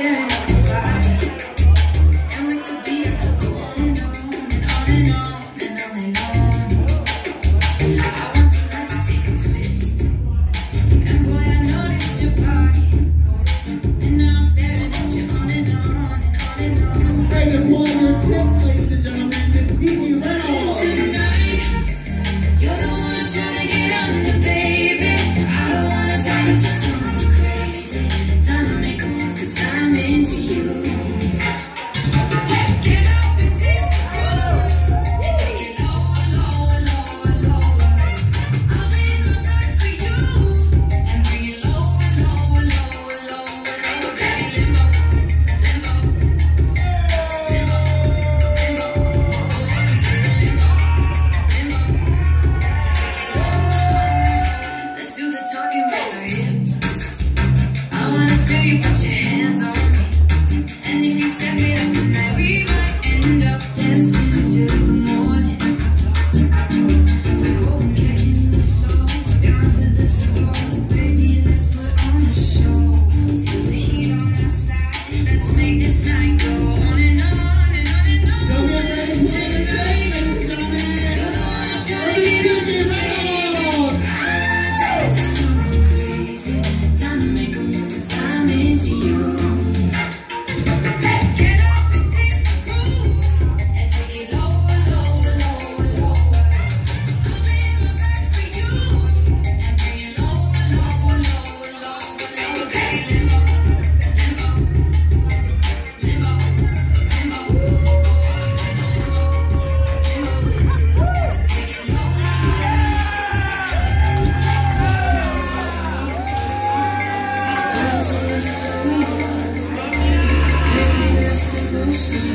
Yeah. you. Senhor.